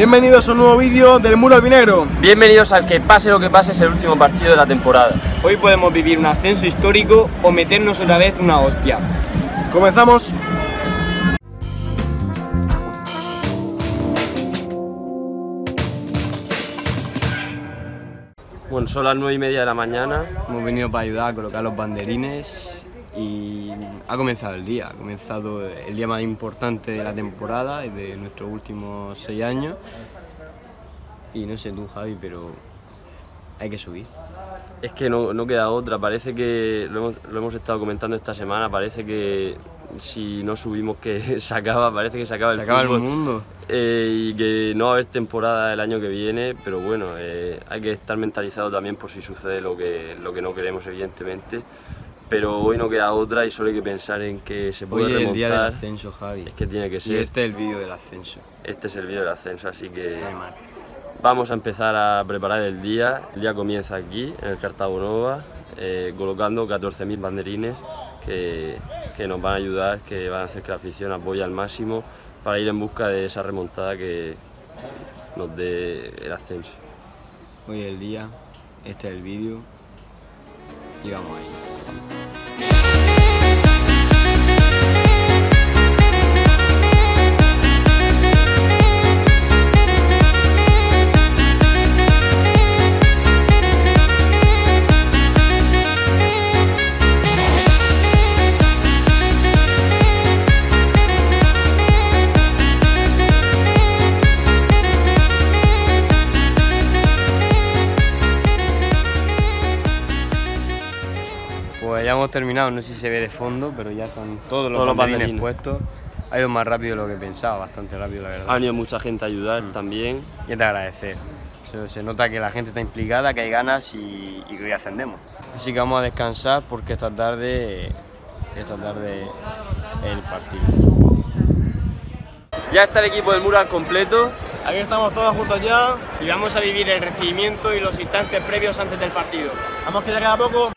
Bienvenidos a un nuevo vídeo del Muro Albinegro. Bienvenidos al que pase lo que pase es el último partido de la temporada. Hoy podemos vivir un ascenso histórico o meternos otra vez una hostia. Comenzamos. Bueno, son las 9 y media de la mañana. Hemos venido para ayudar a colocar los banderines y ha comenzado el día. Ha comenzado el día más importante de la temporada y de nuestros últimos seis años. Y no sé tú, Javi, pero hay que subir. Es que no, no queda otra, parece que lo hemos, lo hemos estado comentando esta semana, parece que si no subimos que se acaba, parece que se acaba Se el acaba el fútbol. mundo. Eh, y que no va a haber temporada el año que viene, pero bueno, eh, hay que estar mentalizado también por si sucede lo que, lo que no queremos, evidentemente. Pero hoy no queda otra y solo hay que pensar en que se puede Hoy es el día del remontar. ascenso, Javi. Es que tiene que Y ser. este es el vídeo del ascenso. Este es el vídeo del ascenso, así que No hay más. vamos a empezar a preparar el día. El día comienza aquí, en el Cartago Nova, eh, colocando 14.000 banderines que, que nos van a ayudar, que van a hacer que la afición apoye al máximo para ir en busca de esa remontada que nos dé el ascenso. Hoy es el día, este es el vídeo y vamos ahí. Música hemos terminado, no sé si se ve de fondo, pero ya están todos los, Todos los banderines, puestos. Ha ido más rápido de lo que pensaba, bastante rápido la Ha verdad. venido mucha gente a ayudar Mm. también. Y es de agradecer. Se, se nota que la gente está implicada, que hay ganas y, y que hoy ascendemos. Así que vamos a descansar porque esta tarde, esta tarde es el partido. Ya está el equipo del Mural completo. Aquí estamos todos juntos ya. Y vamos a vivir el recibimiento y los instantes previos antes del partido. Vamos que ya queda poco.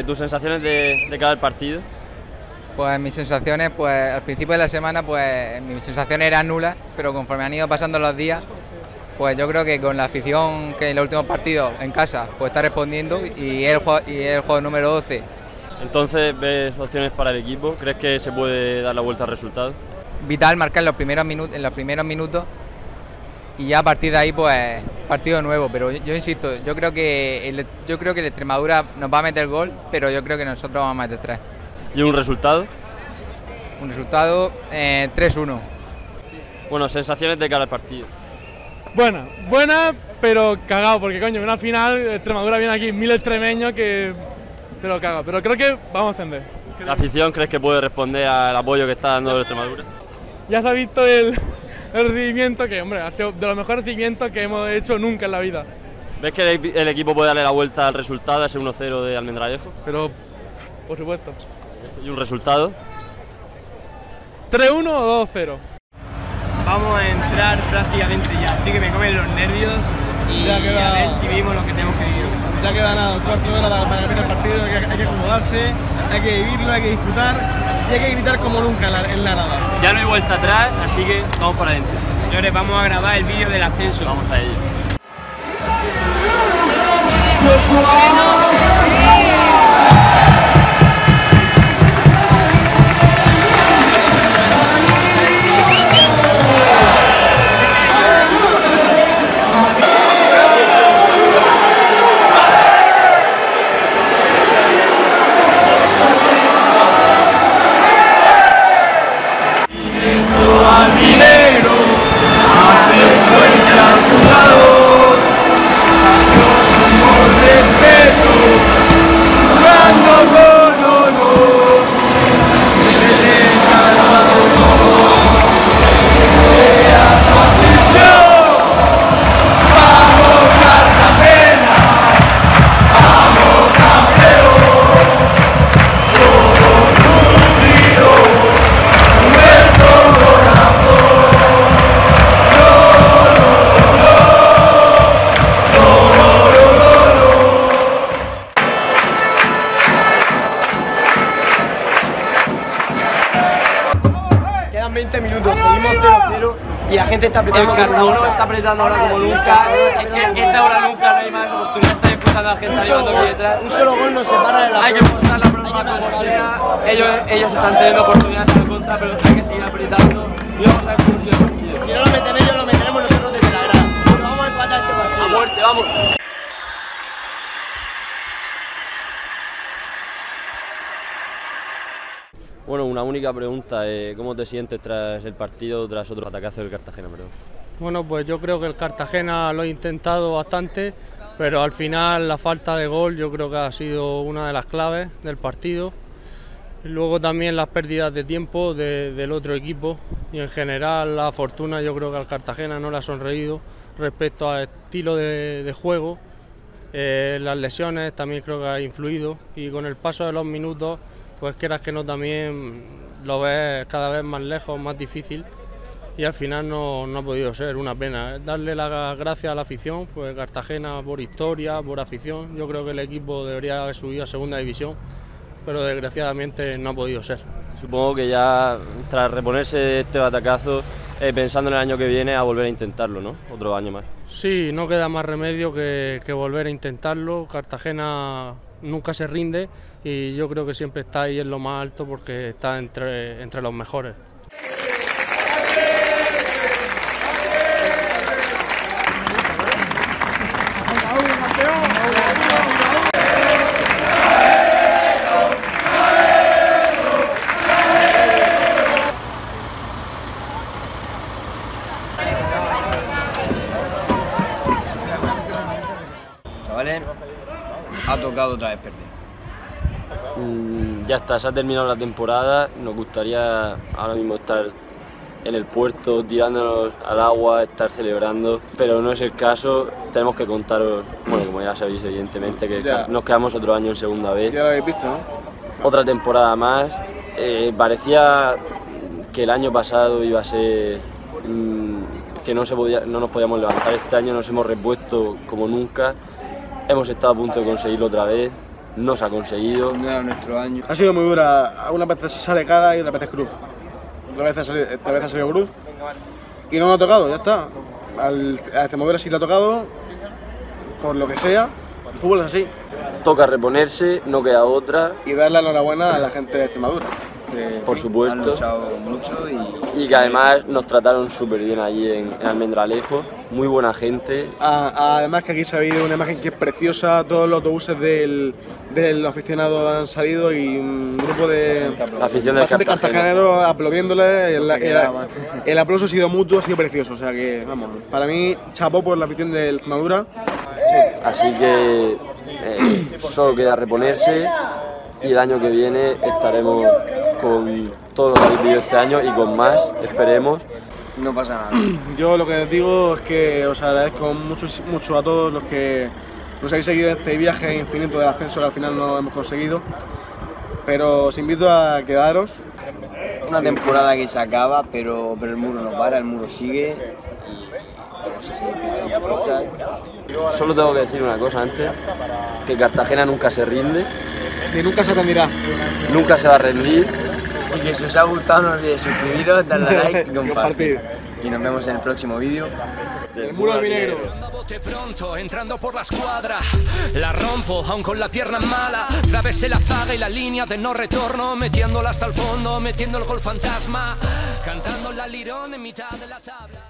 Eh, tus sensaciones de, de cada partido. Pues mis sensaciones, pues al principio de la semana, pues mis sensaciones eran nulas, pero conforme han ido pasando los días, pues yo creo que con la afición que en los últimos partidos en casa, pues está respondiendo y es el juego, y el juego número 12. Entonces, ¿ves opciones para el equipo? ¿Crees que se puede dar la vuelta al resultado? Vital marcar en los primeros minutos, en los primeros minutos y ya a partir de ahí, pues partido nuevo. Pero yo, yo insisto, yo creo que el, yo creo que el Extremadura nos va a meter gol, pero yo creo que nosotros vamos a meter tres. ¿Y un resultado? Un resultado eh, 3-1. Bueno, sensaciones de cara al partido. Buena, buena, pero cagado, porque coño, una final, Extremadura viene aquí, mil extremeños que. Pero cagado, pero creo que vamos a ascender. ¿La afición crees que puede responder al apoyo que está dando el Extremadura? Ya se ha visto el, el recibimiento que, hombre, ha sido de los mejores recibimientos que hemos hecho nunca en la vida. ¿Ves que el, el equipo puede darle la vuelta al resultado, a ese 1-0 de Almendralejo? Pero, por supuesto. ¿Y un resultado? 3-1 o 2-0. Vamos a entrar prácticamente ya. Estoy que me comen los nervios y, Ya queda- a ver si vimos lo que tenemos que vivir. Ya queda nada, un cuarto de hora para el partido, hay que, hay que acomodarse, hay que vivirlo, hay que disfrutar y hay que gritar como nunca en la, en la grada. Ya no hay vuelta atrás, así que vamos para adentro. Señores, vamos a grabar el vídeo del ascenso. Vamos a ello. Gente está El apretando. nunca. está apretando ahora como nunca. Es que esa hora nunca no hay más oportunidad. Está escuchando a la gente gol, viene detrás. un solo gol nos separa de la Hay que forzar la prórroga como sea. Ellos, ellos están teniendo oportunidades en contra, pero hay que seguir apretando. Y vamos a ver cómo sigue el partido. Si no lo meten ellos, lo meteremos nosotros desde la grada. Vamos a empatar este partido. A muerte, vamos. Bueno, una única pregunta, eh, ¿cómo te sientes tras el partido, tras otro atacazo del Cartagena? Bueno, pues yo creo que el Cartagena lo ha intentado bastante, pero al final la falta de gol yo creo que ha sido una de las claves del partido. Luego también las pérdidas de tiempo de- del otro equipo y en general la fortuna yo creo que al Cartagena no le ha sonreído respecto al estilo de, de juego. Eh, las lesiones también creo que ha influido y con el paso de los minutos, pues quieras que no también lo ves cada vez más lejos, más difícil y al final no, no ha podido ser, una pena. Darle las gracias a la afición, pues Cartagena por historia, por afición, yo creo que el equipo debería haber subido a segunda división, pero desgraciadamente no ha podido ser. Supongo que ya tras reponerse este batacazo, eh, pensando en el año que viene, a volver a intentarlo, ¿no? Otro año más. Sí, no queda más remedio que, que volver a intentarlo. Cartagena nunca se rinde y yo creo que siempre está ahí en lo más alto porque está entre, entre los mejores. Chavales, ha tocado otra vez perder. Mm, ya está, se ha terminado la temporada. Nos gustaría ahora mismo estar en el puerto tirándonos al agua, estar celebrando, pero no es el caso. Tenemos que contaros, bueno, como ya sabéis, evidentemente, que Ya. nos quedamos otro año en segunda vez. Ya lo habéis visto, ¿no? Otra temporada más. Eh, parecía que el año pasado iba a ser mm, que no, se podía, no nos podíamos levantar. Este año nos hemos repuesto como nunca. Hemos estado a punto de conseguirlo otra vez. No se ha conseguido. No era nuestro año. Ha sido muy dura, algunas veces sale cara y otras veces cruz. Otra vez ha salido, otra vez ha salido cruz y no lo ha tocado, ya está. Al, a Extremadura sí le ha tocado, por lo que sea, el fútbol es así. Toca reponerse, no queda otra. Y darle la enhorabuena a la gente de Extremadura. que- Por supuesto. Han luchado mucho y, Y que además nos trataron súper bien allí en, en Almendralejo. Muy buena gente. Además que aquí se ha habido una imagen que es preciosa, todos los autobuses del, del aficionado han salido y un grupo de La afición del bastante Cartagena. cartagenero aplaudiéndole, el, el- el aplauso ha sido mutuo, ha sido precioso, o sea que vamos, para mí chapó por la afición del Extremadura, Así que eh, solo queda reponerse y el año que viene estaremos con todo lo que habéis vivido este año y con más, esperemos. No pasa nada. Yo lo que les digo es que os agradezco mucho, mucho a todos los que nos habéis seguido en este viaje infinito del ascenso que al final no hemos conseguido. Pero os invito a quedaros. Una temporada que se acaba, pero, pero el muro no para, el muro sigue y vamos a seguir pensando cosas. Solo tengo que decir una cosa antes, que Cartagena nunca se rinde, Ni nunca se rendirá. nunca se va a rendir. Y que si os ha gustado no olvidéis suscribiros, darle a like y compartir. Y nos vemos en el próximo vídeo. El muro de mi negro. bote pronto, entrando por la escuadra. La rompo, aún con la pierna mala. Travesé la zaga y la línea de no retorno. Metiéndola hasta el fondo, metiendo el gol fantasma. Cantando la lirón en mitad de la tabla.